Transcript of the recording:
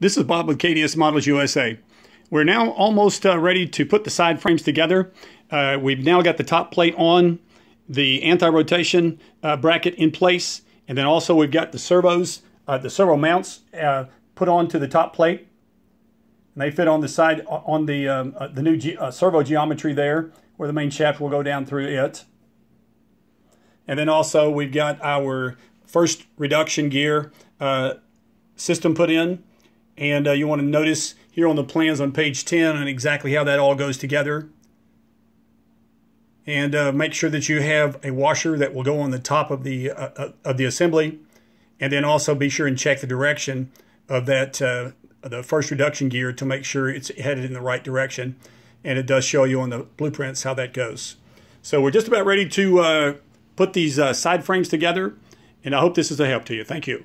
This is Bob with KDS Models USA. We're now almost uh, ready to put the side frames together. Uh, we've now got the top plate on, the anti-rotation uh, bracket in place, and then also we've got the servos, uh, the servo mounts uh, put onto the top plate. And they fit on the side, on the, um, uh, the new ge servo geometry there, where the main shaft will go down through it. And then also we've got our first reduction gear system put in. And uh, you want to notice here on the plans on page 10 and exactly how that all goes together. And uh, make sure that you have a washer that will go on the top of the, uh, uh of the assembly. And then also be sure and check the direction of that uh, the first reduction gear to make sure it's headed in the right direction. And it does show you on the blueprints how that goes. So we're just about ready to uh, put these side frames together. And I hope this is a help to you. Thank you.